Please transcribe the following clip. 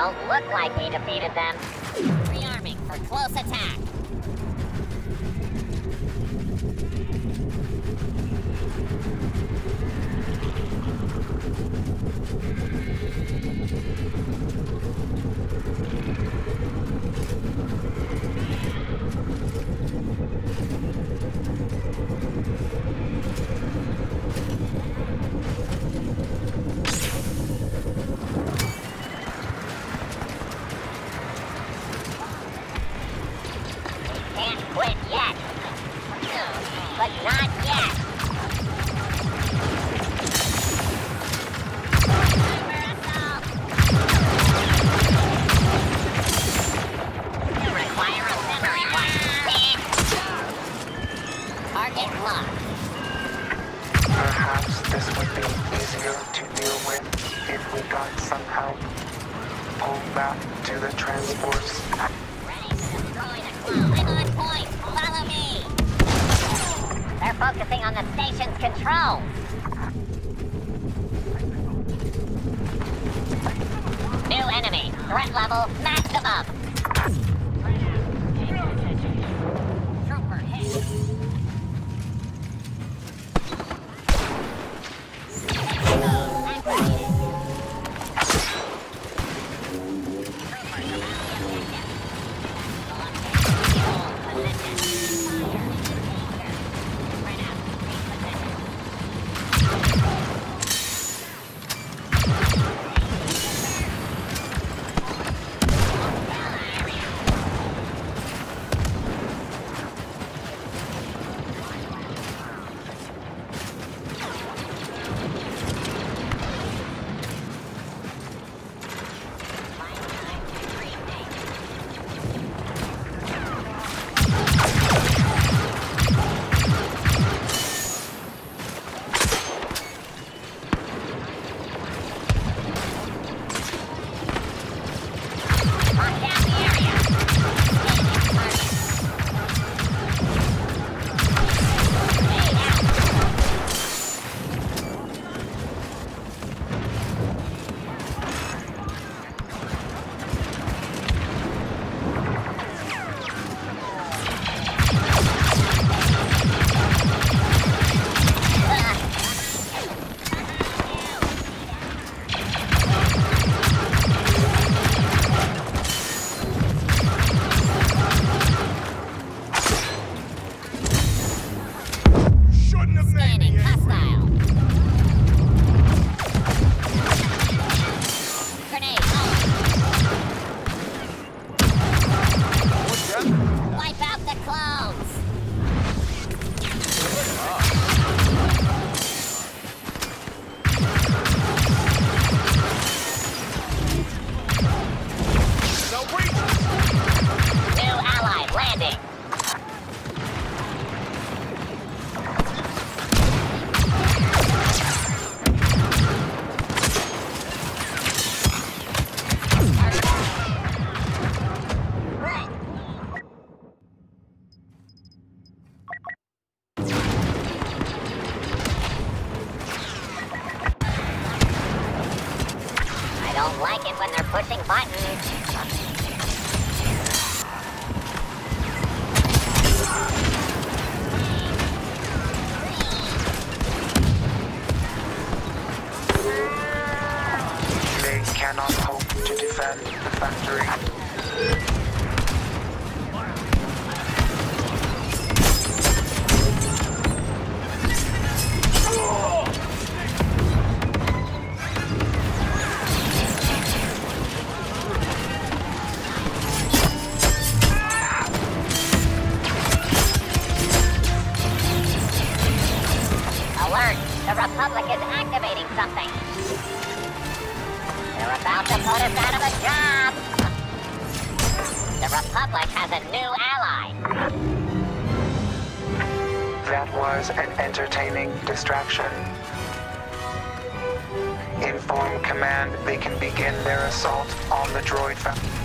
don't look like we defeated them. Rearming for close attack. But not yet. Target locked. Perhaps this would be easier to deal with if we got some help. Pull back to the transports. Focusing on the station's controls. New enemy. Threat level maximum. Pushing buttons. They cannot hope to defend the factory. They're about to put us out of a job. The Republic has a new ally. That was an entertaining distraction. Inform command they can begin their assault on the droid factory.